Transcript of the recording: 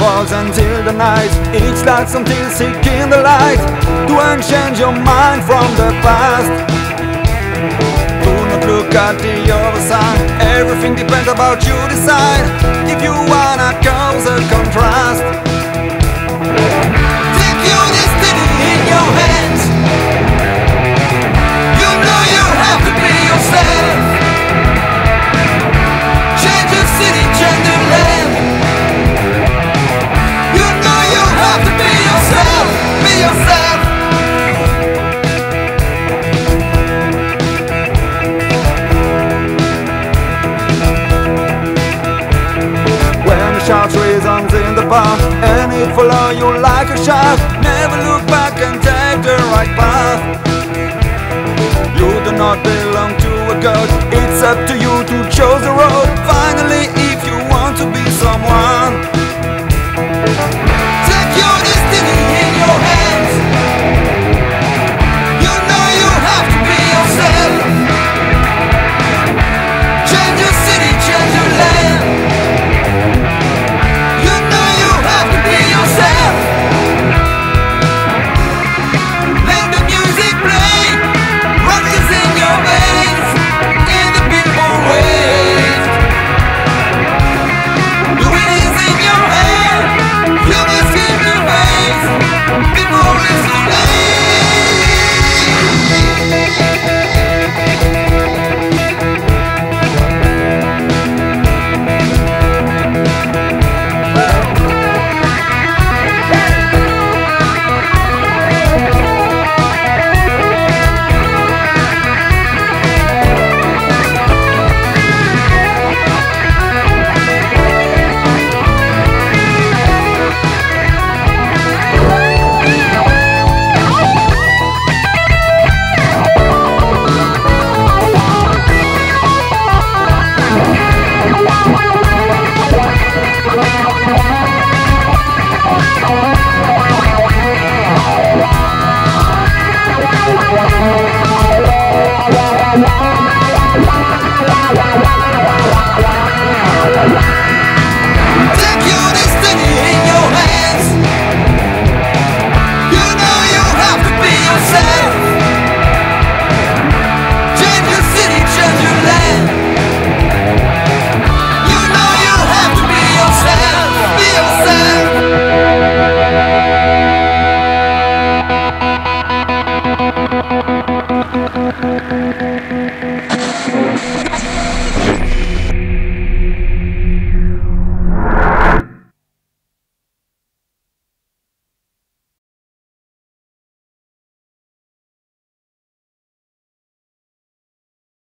falls until the night Each light until seeking the light. To exchange your mind from the past. Do not look at the other side. Everything depends about you decide. If you wanna cause a contrast And it follow you like a shark. Never look back and take the right path. You do not belong to a god. It's up to you to choose the road Finally if you want to be someone